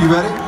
You ready?